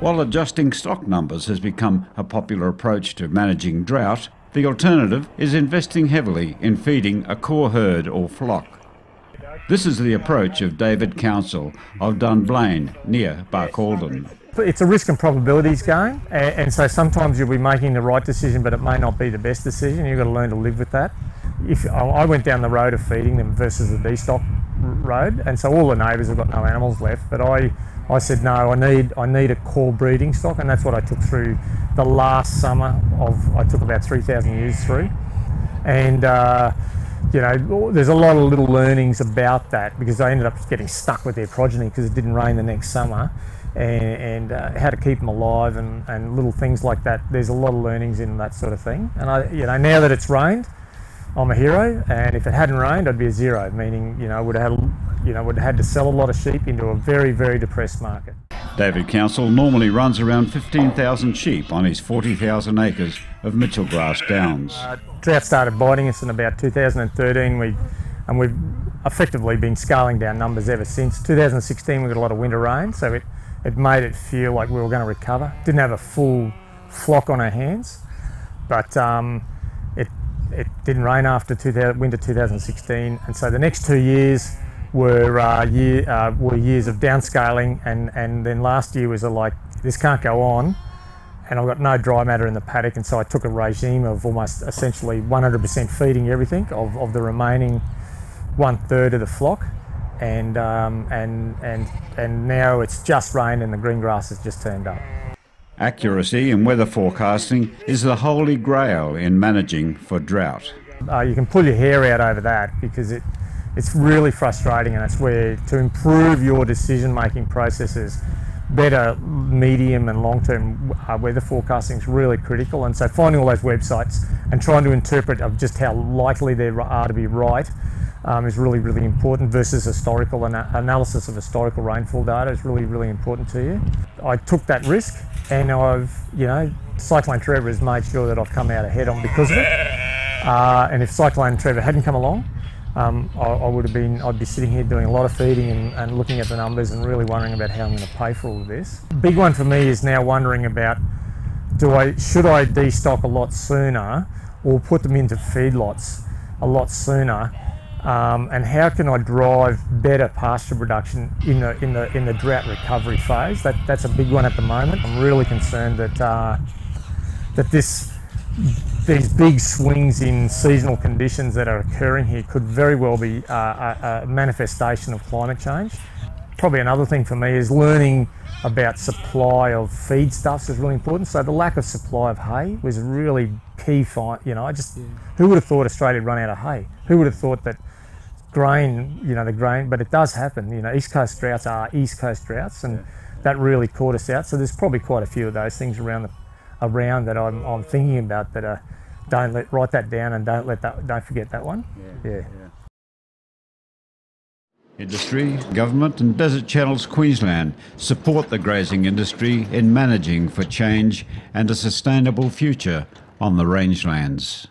While adjusting stock numbers has become a popular approach to managing drought, the alternative is investing heavily in feeding a core herd or flock. This is the approach of David Counsell of Dunblane, near Barcaldine. It's a risk and probabilities game, and, so sometimes you'll be making the right decision, but it may not be the best decision. You've got to learn to live with that. If I went down the road of feeding them versus the destock road, and so all the neighbours have got no animals left, but I, I said no, I need I need a core breeding stock, and that's what I took through the last summer of I took about three thousand ewes through, and. Uh, you know, there's a lot of little learnings about that because they ended up getting stuck with their progeny because it didn't rain the next summer and, and uh, how to keep them alive and, and little things like that. There's a lot of learnings in that sort of thing. And I, you know, now that it's rained, I'm a hero. And if it hadn't rained, I'd be a zero, meaning, you know, I would have had, you know, would have had to sell a lot of sheep into a very, very depressed market. David Counsell normally runs around 15,000 sheep on his 40,000 acres of Mitchell Grass Downs. Uh, drought started biting us in about 2013. We, and we've effectively been scaling down numbers ever since. 2016 we got a lot of winter rain, so it, it made it feel like we were going to recover. Didn't have a full flock on our hands, but um, it, it didn't rain after 2000, winter 2016, and so the next two years were uh, year, uh, were years of downscaling, and and then last year was a like this can't go on, and I've got no dry matter in the paddock, and so I took a regime of almost essentially 100% feeding everything of, of the remaining one third of the flock, and um, and and and now it's just rained and the green grass has just turned up. Accuracy in weather forecasting is the holy grail in managing for drought. Uh, you can pull your hair out over that because it it's really frustrating and it's where to improve your decision making processes better medium and long term uh, weather forecasting is really critical and so finding all those websites and trying to interpret of just how likely they are to be right um, is really really important versus historical ana analysis of historical rainfall data is really really important to you. I took that risk and I've you know Cyclone Trevor has made sure that I've come out ahead on because of it uh, and if Cyclone Trevor hadn't come along um, I, I, would have been, I'd be sitting here doing a lot of feeding and, and, looking at the numbers and really wondering about how I'm going to pay for all of this. Big one for me is now wondering about, do I, should I destock a lot sooner or put them into feedlots a lot sooner? Um, and how can I drive better pasture production in the in the in the drought recovery phase? That that's a big one at the moment. I'm really concerned that uh, that this these big swings in seasonal conditions that are occurring here could very well be uh, a, a, manifestation of climate change. Probably another thing for me is learning about supply of feedstuffs is really important. So the lack of supply of hay was really key. Find, you know, I just yeah. who would have thought Australia would run out of hay? Who would have thought that grain, you know, the grain? But it does happen. You know, East Coast droughts are East Coast droughts, and yeah. that really caught us out. So there's probably quite a few of those things around the around that I'm, I'm thinking about that are don't let write that down and don't let that don't forget that one. Yeah. yeah. yeah. Industry, government, and Desert Channels Queensland support the grazing industry in managing for change and a sustainable future on the rangelands.